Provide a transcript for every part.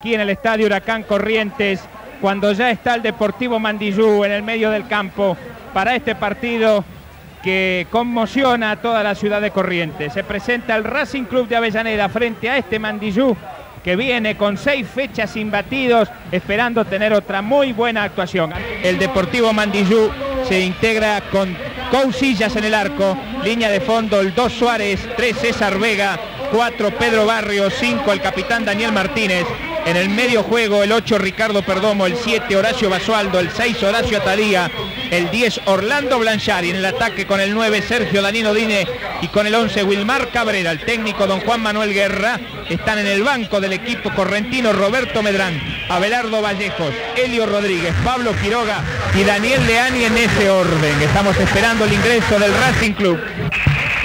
aquí en el Estadio Huracán Corrientes, cuando ya está el Deportivo Mandillú en el medio del campo para este partido que conmociona a toda la ciudad de Corrientes. Se presenta el Racing Club de Avellaneda frente a este Mandillú que viene con seis fechas imbatidos, esperando tener otra muy buena actuación. El Deportivo Mandillú se integra con Cousillas en el arco, línea de fondo el 2 Suárez, 3 César Vega, 4 Pedro Barrio, 5 el capitán Daniel Martínez, en el medio juego el 8 Ricardo Perdomo, el 7 Horacio Basualdo, el 6 Horacio Atadía, el 10 Orlando Blanchard y en el ataque con el 9 Sergio Danino Dine y con el 11 Wilmar Cabrera, el técnico don Juan Manuel Guerra, están en el banco del equipo correntino Roberto Medrán, Abelardo Vallejos, Elio Rodríguez, Pablo Quiroga y Daniel Leani en ese orden. Estamos esperando el ingreso del Racing Club.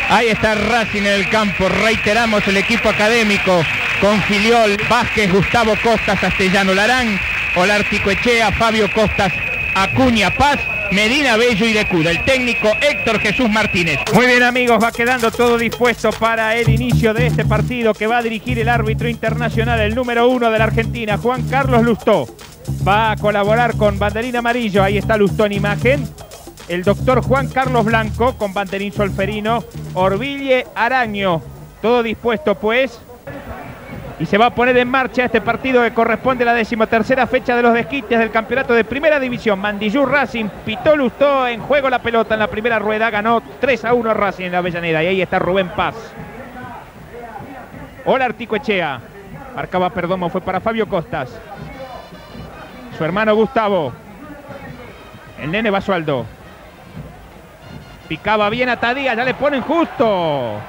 Ahí está Racing en el campo, reiteramos el equipo académico con Filiol, Vázquez, Gustavo Costas, Castellano Larán, Olártico Echea, Fabio Costas, Acuña Paz, Medina Bello y Decuda, el técnico Héctor Jesús Martínez. Muy bien amigos, va quedando todo dispuesto para el inicio de este partido que va a dirigir el árbitro internacional, el número uno de la Argentina, Juan Carlos Lustó. Va a colaborar con banderín amarillo, ahí está Lustó en imagen. El doctor Juan Carlos Blanco con banderín solferino, Orville Araño. Todo dispuesto pues y se va a poner en marcha este partido que corresponde a la decimotercera fecha de los desquites del campeonato de primera división. Mandillú Racing, Pitó Lustó en juego la pelota en la primera rueda, ganó 3 a 1 Racing en la Avellaneda y ahí está Rubén Paz. Hola Artico Echea, marcaba Perdomo, fue para Fabio Costas. Su hermano Gustavo, el nene Basualdo. Picaba bien a Tadía, ya le ponen justo.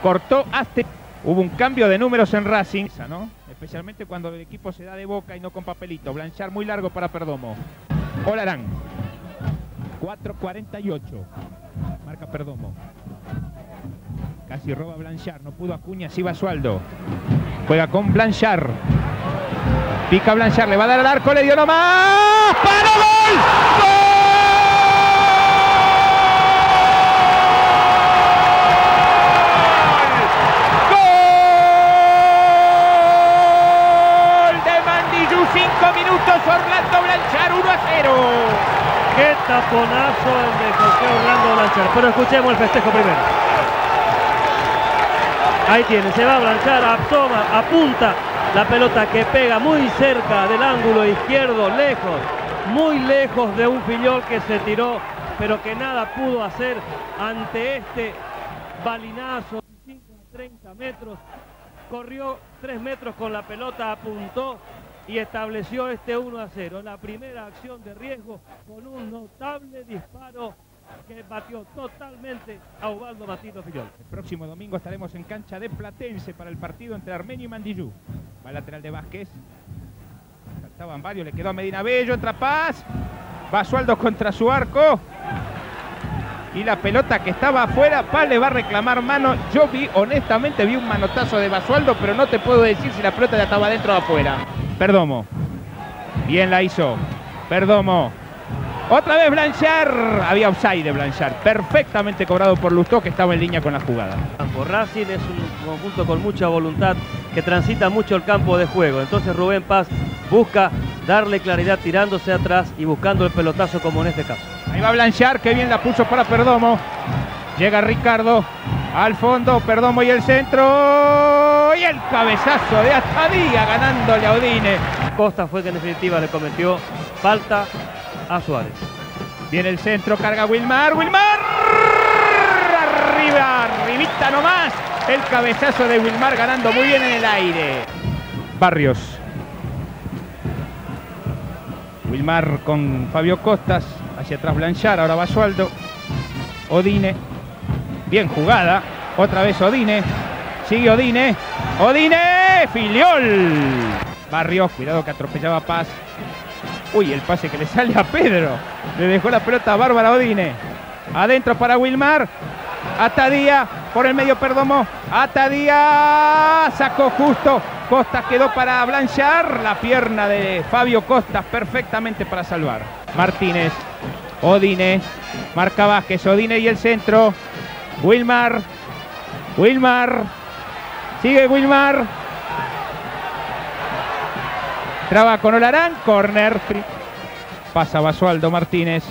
Cortó hasta... Hubo un cambio de números en Racing, ¿no? especialmente cuando el equipo se da de boca y no con papelito. Blanchar muy largo para Perdomo. Olarán. 4.48. Marca Perdomo. Casi roba Blanchard. No pudo Acuña, sí va Sualdo. Juega con Blanchard. Pica Blanchard, le va a dar al arco, le dio nomás. ¡Para gol! ¡Gol! Taponazo el de José Orlando Blanchard. Pero escuchemos el festejo primero. Ahí tiene, se va a Blanchard, absorba, apunta la pelota que pega muy cerca del ángulo izquierdo, lejos, muy lejos de un filiol que se tiró, pero que nada pudo hacer ante este balinazo. 30 metros, corrió 3 metros con la pelota, apuntó y estableció este 1 a 0. La primera acción de riesgo con un notable disparo que batió totalmente a Ubaldo Matito Fillol. El próximo domingo estaremos en cancha de Platense para el partido entre Armenio y Mandillú. Va el lateral de Vázquez. Faltaban varios, le quedó a Medina Bello, entra Paz. Basualdo contra su arco. Y la pelota que estaba afuera, Paz le va a reclamar mano. Yo vi, honestamente, vi un manotazo de Basualdo, pero no te puedo decir si la pelota ya estaba adentro o afuera. Perdomo. Bien la hizo. Perdomo. Otra vez Blanchard. Había offside de Blanchard. Perfectamente cobrado por Lustó que estaba en línea con la jugada. Racing es un conjunto con mucha voluntad que transita mucho el campo de juego. Entonces Rubén Paz busca darle claridad tirándose atrás y buscando el pelotazo como en este caso. Ahí va Blanchard, que bien la puso para Perdomo. Llega Ricardo al fondo, Perdomo y el centro. Y el cabezazo de Atadía ganándole a Odine. Costa fue que en definitiva le cometió falta a Suárez. Viene el centro, carga Wilmar. Wilmar. Arriba, arribita nomás. El cabezazo de Wilmar ganando muy bien en el aire. Barrios. Wilmar con Fabio Costas. Hacia atrás Blanchard. Ahora va Sualdo. Odine Bien jugada. Otra vez Odine. Sigue Odine. Odine. Filiol. Barrios. Cuidado que atropellaba Paz. Uy, el pase que le sale a Pedro. Le dejó la pelota a Bárbara Odine. Adentro para Wilmar. Atadía. Por el medio Perdomo. Atadía. Sacó justo. Costas quedó para Blanchard. La pierna de Fabio Costas perfectamente para salvar. Martínez. Odine. Marca Vázquez. Odine y el centro. Wilmar. Wilmar. Sigue Wilmar. Traba con Olarán, corner. Pasa Basualdo Martínez.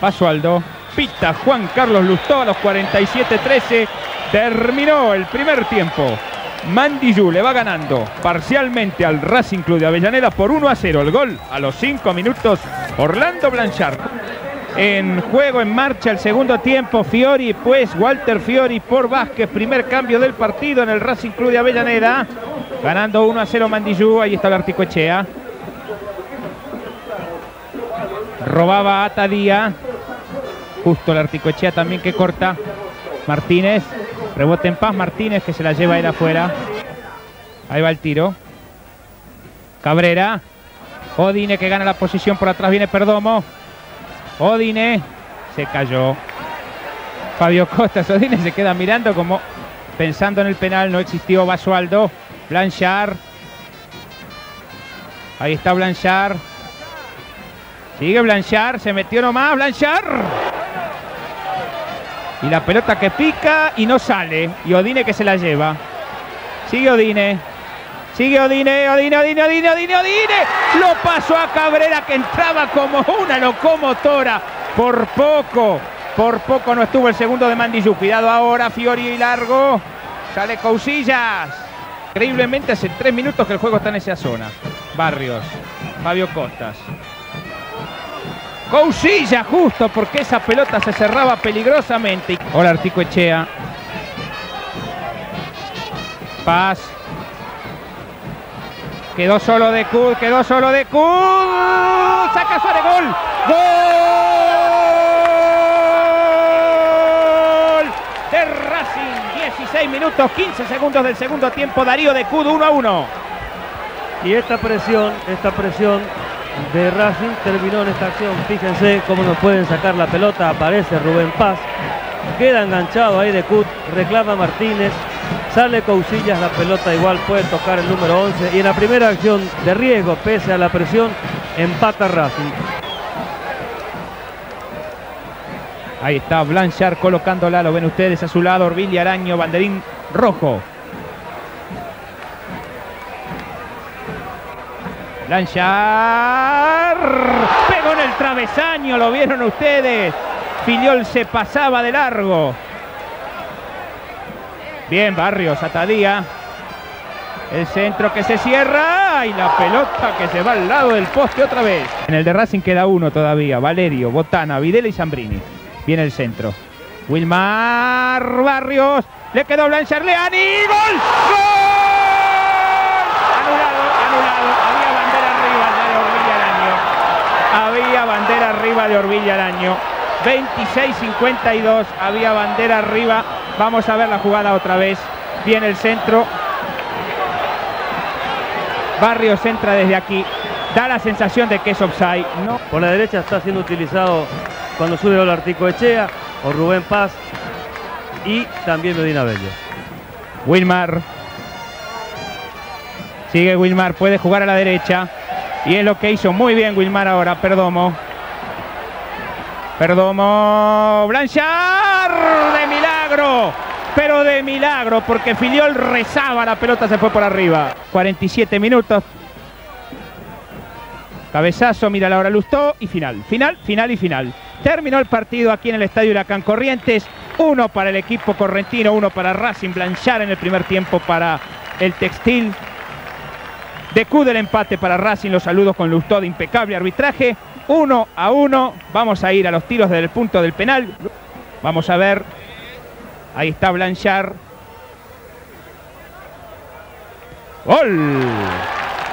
Basualdo. Pita Juan Carlos Lustó a los 47-13. Terminó el primer tiempo. Mandillú le va ganando parcialmente al Racing Club de Avellaneda por 1 a 0. El gol a los 5 minutos. Orlando Blanchard. En juego, en marcha el segundo tiempo. Fiori, pues Walter Fiori por Vázquez. Primer cambio del partido en el Racing Club de Avellaneda. Ganando 1 a 0 Mandillú. Ahí está el Articoechea. Robaba Atadía. Justo el Articoechea también que corta. Martínez. Rebote en paz Martínez que se la lleva a ir afuera. Ahí va el tiro. Cabrera. Odine que gana la posición por atrás. Viene Perdomo. Odine. Se cayó. Fabio Costa. Odine se queda mirando como pensando en el penal. No existió Basualdo. Blanchard. Ahí está Blanchard. Sigue Blanchard. Se metió nomás Blanchard. Y la pelota que pica y no sale. Y Odine que se la lleva. Sigue Odine. Sigue Odine, Odine, Odine, Odine, Odine, Odine. Lo pasó a Cabrera que entraba como una locomotora. Por poco, por poco no estuvo el segundo de Mandillú. Cuidado ahora, Fiori y Largo. Sale Cousillas. Increíblemente hace tres minutos que el juego está en esa zona. Barrios, Fabio Costas. Cousilla justo porque esa pelota se cerraba peligrosamente. Hola Artico Echea. Paz. Quedó solo de Cud, quedó solo de Cud. Saca Suárez, gol. Gol de Racing. 16 minutos, 15 segundos del segundo tiempo. Darío de Cud 1 a 1. Y esta presión, esta presión de Racing terminó en esta acción. Fíjense cómo nos pueden sacar la pelota. Aparece Rubén Paz. Queda enganchado ahí de Cut. Reclama Martínez. Sale Cousillas. La pelota igual puede tocar el número 11. Y en la primera acción de riesgo, pese a la presión, empata Racing. Ahí está Blanchard colocándola. Lo ven ustedes a su lado. Orville Araño. Banderín rojo. Blanchard pegó en el travesaño, lo vieron ustedes. Filiol se pasaba de largo. Bien, Barrios, Atadía. El centro que se cierra y la pelota que se va al lado del poste otra vez. En el de Racing queda uno todavía. Valerio, Botana, Videla y Zambrini. Viene el centro. Wilmar Barrios. Le quedó Blanchard Leani. ¡Gol! ¡Gol! Anulado, anulado. Había bandera arriba de Orvilla Araño. 26-52. Había bandera arriba. Vamos a ver la jugada otra vez. Viene el centro. Barrios entra desde aquí. Da la sensación de que es offside. No. Por la derecha está siendo utilizado cuando sube el Artico Echea o Rubén Paz y también Medina Bello. Wilmar. Sigue Wilmar. Puede jugar a la derecha. Y es lo que hizo muy bien Wilmar ahora. Perdomo. Perdomo. Blanchard. De milagro. Pero de milagro. Porque Filiol rezaba. La pelota se fue por arriba. 47 minutos. Cabezazo. Mira la hora Lustó. Y final. Final, final y final. Terminó el partido aquí en el Estadio Huracán Corrientes. Uno para el equipo correntino. Uno para Racing Blanchard en el primer tiempo para el Textil. De Q del empate para Racing, los saludos con Lustó de impecable arbitraje. Uno a uno, vamos a ir a los tiros del punto del penal. Vamos a ver, ahí está Blanchard. Gol,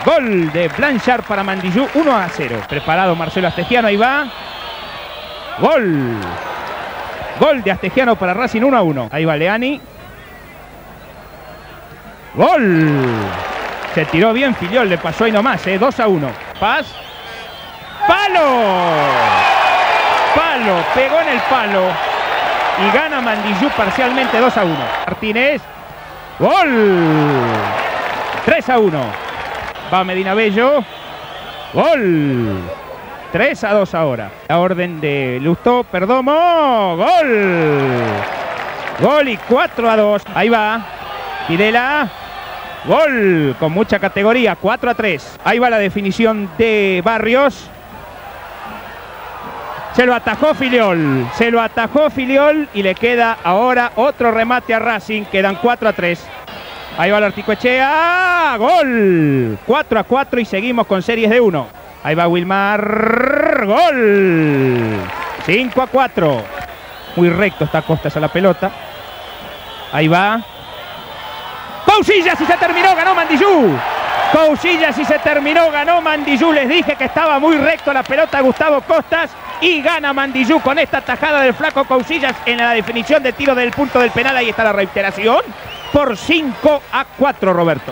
gol de Blanchard para Mandillú, 1 a 0. Preparado Marcelo Astesiano, ahí va. Gol, gol de Astesiano para Racing, 1 a 1. Ahí va Leani. Gol. Se tiró bien Filiol, le pasó ahí nomás, ¿eh? 2 a 1. Paz. ¡Palo! Palo, pegó en el palo. Y gana Mandillú parcialmente 2 a 1. Martínez. ¡Gol! 3 a 1. Va Medina Bello. ¡Gol! 3 a 2 ahora. La orden de Lustó, Perdomo. ¡Gol! Gol y 4 a 2. Ahí va. Videla. Gol con mucha categoría, 4 a 3. Ahí va la definición de Barrios. Se lo atajó Filiol, se lo atajó Filiol y le queda ahora otro remate a Racing. Quedan 4 a 3. Ahí va el Articoechea. ¡Gol! 4 a 4 y seguimos con series de 1. Ahí va Wilmar. ¡Gol! 5 a 4. Muy recto está Costas a la pelota. Ahí va. Cousillas y se terminó, ganó Mandillú. Cousillas y se terminó, ganó Mandillú. Les dije que estaba muy recto la pelota Gustavo Costas y gana Mandillú con esta tajada del flaco Cousillas en la definición de tiro del punto del penal. Ahí está la reiteración por 5 a 4, Roberto.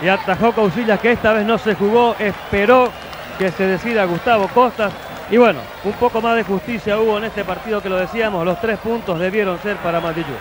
Y atajó Cousillas que esta vez no se jugó, esperó que se decida Gustavo Costas. Y bueno, un poco más de justicia hubo en este partido que lo decíamos, los tres puntos debieron ser para Mandillú.